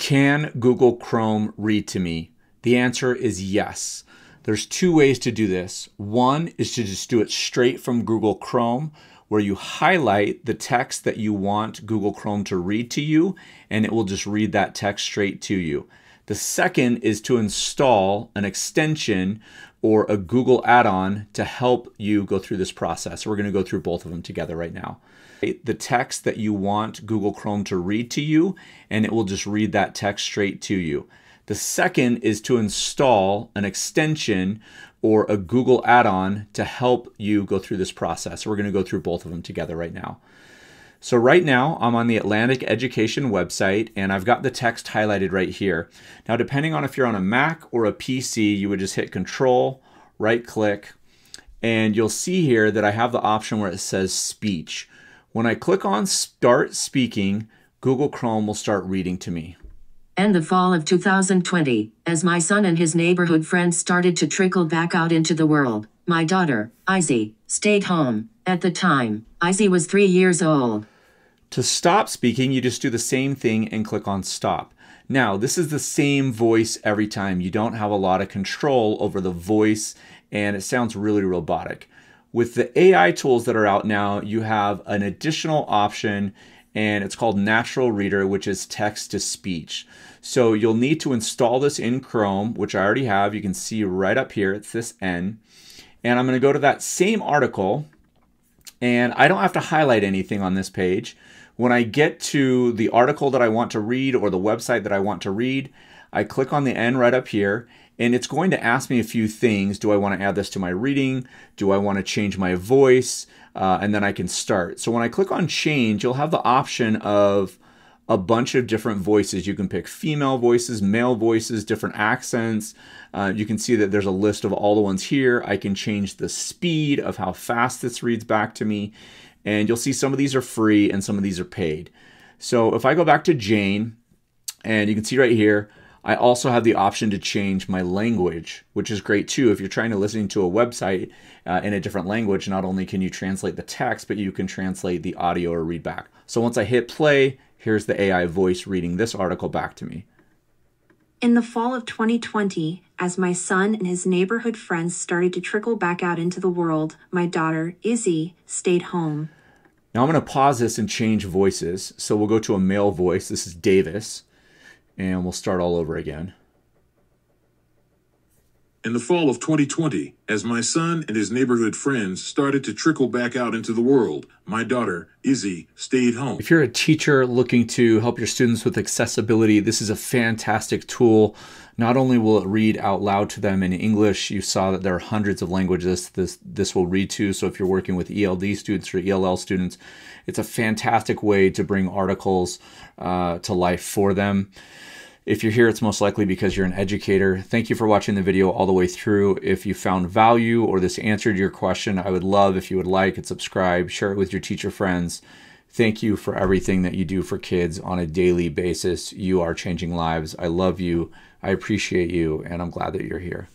Can Google Chrome read to me? The answer is yes. There's two ways to do this. One is to just do it straight from Google Chrome, where you highlight the text that you want Google Chrome to read to you, and it will just read that text straight to you. The second is to install an extension or a Google add on to help you go through this process. We're going to go through both of them together right now. The text that you want Google Chrome to read to you, and it will just read that text straight to you. The second is to install an extension or a Google add on to help you go through this process. We're going to go through both of them together right now. So, right now, I'm on the Atlantic Education website and I've got the text highlighted right here. Now, depending on if you're on a Mac or a PC, you would just hit Control, right click, and you'll see here that I have the option where it says Speech. When I click on Start Speaking, Google Chrome will start reading to me. And the fall of 2020, as my son and his neighborhood friends started to trickle back out into the world, my daughter, Izzy, stayed home. At the time, Izzy was three years old. To stop speaking, you just do the same thing and click on stop. Now, this is the same voice every time. You don't have a lot of control over the voice, and it sounds really robotic. With the AI tools that are out now, you have an additional option, and it's called Natural Reader, which is text to speech. So you'll need to install this in Chrome, which I already have. You can see right up here, it's this N. And I'm going to go to that same article, and I don't have to highlight anything on this page. When I get to the article that I want to read or the website that I want to read, I click on the N right up here, and it's going to ask me a few things. Do I want to add this to my reading? Do I want to change my voice? Uh, and then I can start. So when I click on change, you'll have the option of a bunch of different voices. You can pick female voices, male voices, different accents. Uh, you can see that there's a list of all the ones here. I can change the speed of how fast this reads back to me. And you'll see some of these are free and some of these are paid. So if I go back to Jane, and you can see right here, I also have the option to change my language, which is great too. If you're trying to listen to a website uh, in a different language, not only can you translate the text, but you can translate the audio or read back. So once I hit play, here's the AI voice reading this article back to me. In the fall of 2020, as my son and his neighborhood friends started to trickle back out into the world, my daughter, Izzy, stayed home. Now I'm going to pause this and change voices. So we'll go to a male voice. This is Davis and we'll start all over again. In the fall of 2020, as my son and his neighborhood friends started to trickle back out into the world, my daughter, Izzy, stayed home. If you're a teacher looking to help your students with accessibility, this is a fantastic tool. Not only will it read out loud to them in English, you saw that there are hundreds of languages this, this will read to. So if you're working with ELD students or ELL students, it's a fantastic way to bring articles uh, to life for them. If you're here, it's most likely because you're an educator. Thank you for watching the video all the way through. If you found value or this answered your question, I would love if you would like and subscribe, share it with your teacher friends. Thank you for everything that you do for kids on a daily basis. You are changing lives. I love you. I appreciate you, and I'm glad that you're here.